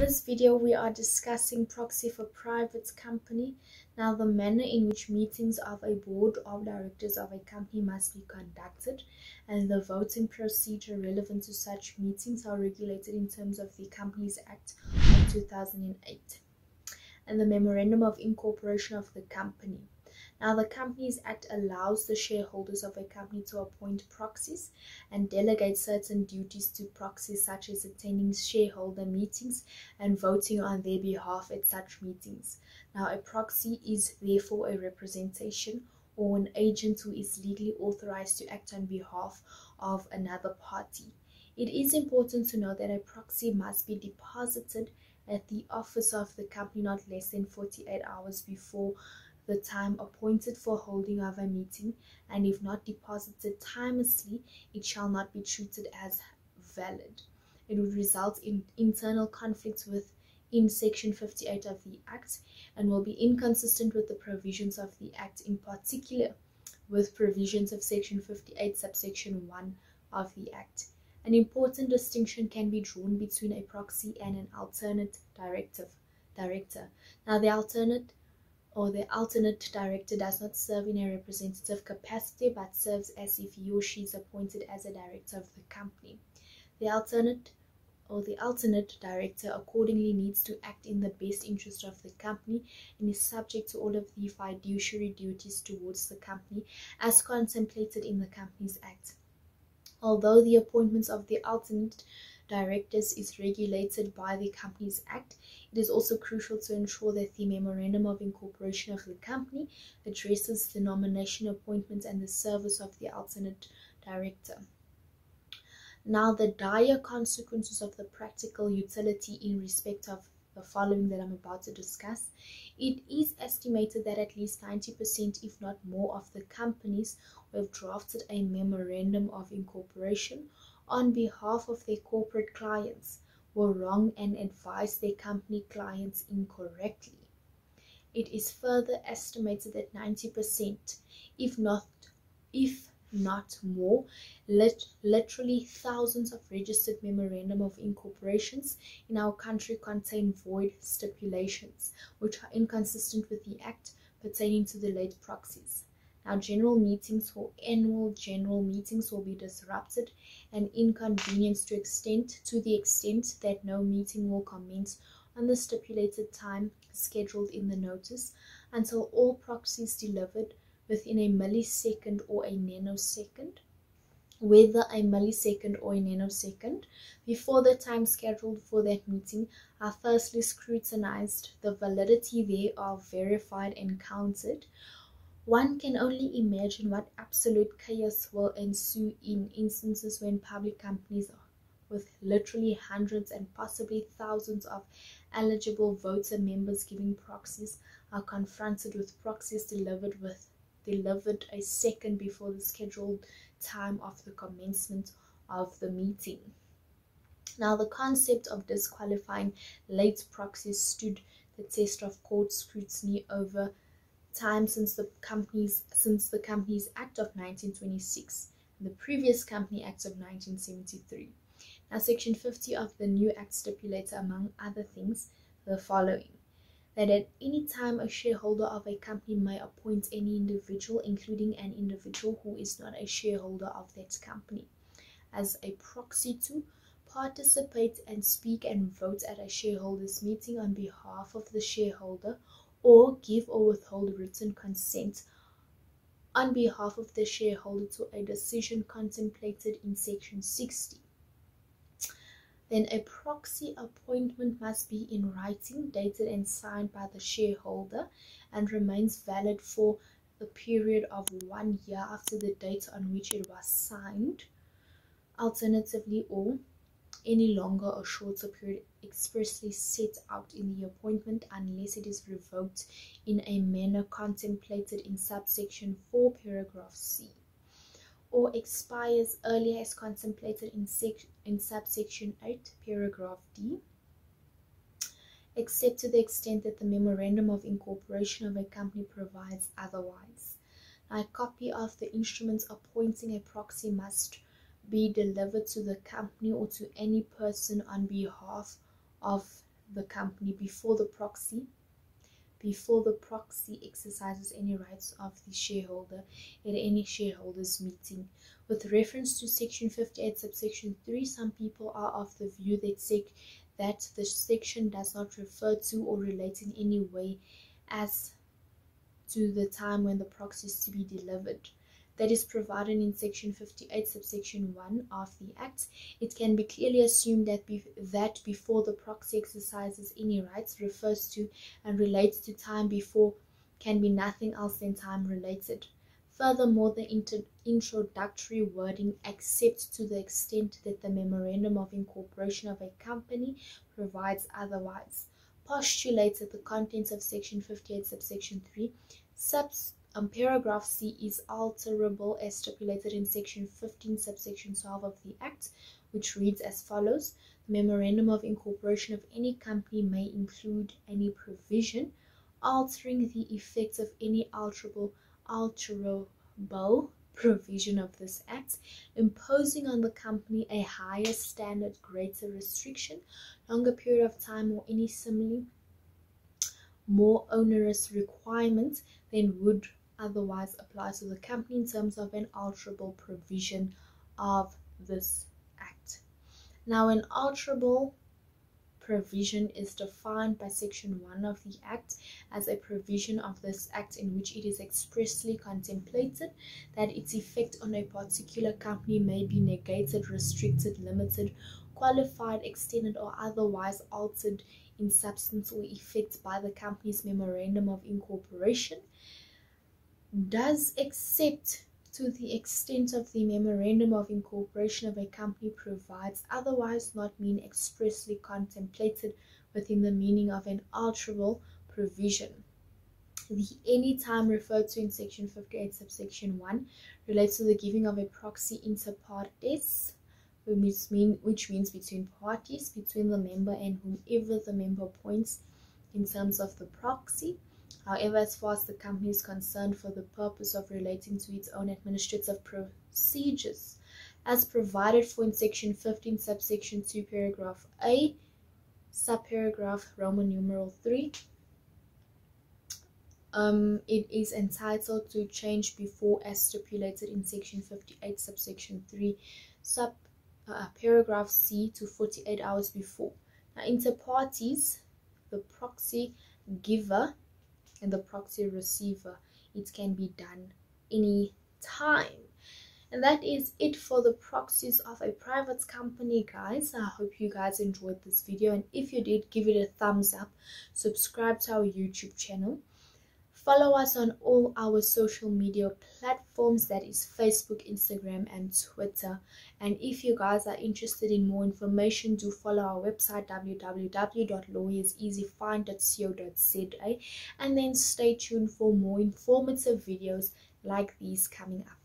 this video we are discussing proxy for private company. Now the manner in which meetings of a board of directors of a company must be conducted and the voting procedure relevant to such meetings are regulated in terms of the Companies Act of 2008 and the Memorandum of Incorporation of the company. Now, the Companies Act allows the shareholders of a company to appoint proxies and delegate certain duties to proxies, such as attending shareholder meetings and voting on their behalf at such meetings. Now, a proxy is therefore a representation or an agent who is legally authorized to act on behalf of another party. It is important to know that a proxy must be deposited at the office of the company not less than 48 hours before the time appointed for holding of a meeting, and if not deposited timeously, it shall not be treated as valid. It would result in internal conflicts with in section 58 of the act and will be inconsistent with the provisions of the act in particular with provisions of section 58 subsection 1 of the act an important distinction can be drawn between a proxy and an alternate directive director now the alternate or the alternate director does not serve in a representative capacity but serves as if he or she is appointed as a director of the company. The alternate or the alternate director accordingly needs to act in the best interest of the company and is subject to all of the fiduciary duties towards the company as contemplated in the Companies Act. Although the appointments of the alternate directors is regulated by the Companies Act, it is also crucial to ensure that the Memorandum of Incorporation of the company addresses the nomination, appointment, and the service of the alternate director. Now, the dire consequences of the practical utility in respect of the following that I'm about to discuss. It is estimated that at least 90%, if not more, of the companies who have drafted a memorandum of incorporation on behalf of their corporate clients were wrong and advised their company clients incorrectly. It is further estimated that 90%, if not if not more, lit, literally thousands of registered memorandum of incorporations in our country contain void stipulations, which are inconsistent with the act pertaining to the late proxies. Now, general meetings or annual general meetings will be disrupted and inconvenienced to extent to the extent that no meeting will commence on the stipulated time scheduled in the notice until all proxies delivered within a millisecond or a nanosecond. Whether a millisecond or a nanosecond before the time scheduled for that meeting are firstly scrutinized, the validity thereof verified and counted, one can only imagine what absolute chaos will ensue in instances when public companies with literally hundreds and possibly thousands of eligible voter members giving proxies are confronted with proxies delivered with delivered a second before the scheduled time of the commencement of the meeting. Now, the concept of disqualifying late proxies stood the test of court scrutiny over time since the company's since the Companies Act of 1926 and the previous Company Act of 1973. Now, Section 50 of the new Act stipulates, among other things, the following that at any time a shareholder of a company may appoint any individual, including an individual who is not a shareholder of that company, as a proxy to participate and speak and vote at a shareholders meeting on behalf of the shareholder or give or withhold written consent on behalf of the shareholder to a decision contemplated in section 60 then a proxy appointment must be in writing dated and signed by the shareholder and remains valid for the period of one year after the date on which it was signed. Alternatively or any longer or shorter period expressly set out in the appointment unless it is revoked in a manner contemplated in subsection 4 paragraph C or expires earlier as contemplated in, sec- in subsection 8 paragraph D except to the extent that the memorandum of incorporation of a company provides otherwise. a copy of the instruments appointing a proxy must be delivered to the company or to any person on behalf of the company before the proxy before the proxy exercises any rights of the shareholder at any shareholders meeting. With reference to section 58 subsection 3, some people are of the view that sec that the section does not refer to or relate in any way as to the time when the proxy is to be delivered that is provided in section 58 subsection 1 of the act. It can be clearly assumed that be, that before the proxy exercises any rights refers to and relates to time before can be nothing else than time related. Furthermore, the introductory wording, except to the extent that the memorandum of incorporation of a company provides otherwise, postulates that the contents of section 58, subsection 3, subs um, paragraph C is alterable as stipulated in section 15, subsection 12 of the Act, which reads as follows. The memorandum of incorporation of any company may include any provision altering the effects of any alterable, alterable provision of this act, imposing on the company a higher standard, greater restriction, longer period of time, or any similarly more onerous requirement than would otherwise apply to the company in terms of an alterable provision of this act. Now, an alterable provision is defined by section 1 of the act as a provision of this act in which it is expressly contemplated that its effect on a particular company may be negated restricted limited qualified extended or otherwise altered in substance or effect by the company's memorandum of incorporation does accept to the extent of the memorandum of incorporation of a company provides otherwise not mean expressly contemplated within the meaning of an alterable provision. The any time referred to in section 58 subsection 1 relates to the giving of a proxy inter partes which, mean, which means between parties, between the member and whomever the member appoints in terms of the proxy However, as far as the company is concerned, for the purpose of relating to its own administrative procedures, as provided for in section 15, subsection 2, paragraph A, subparagraph Roman numeral 3, um, it is entitled to change before as stipulated in section 58, subsection 3, sub uh, paragraph C to 48 hours before. Now, inter partes, the proxy giver and the proxy receiver it can be done any time and that is it for the proxies of a private company guys. I hope you guys enjoyed this video and if you did give it a thumbs up. Subscribe to our youtube channel Follow us on all our social media platforms that is Facebook, Instagram, and Twitter. And if you guys are interested in more information, do follow our website www.lawyersezyfind.co.za and then stay tuned for more informative videos like these coming up.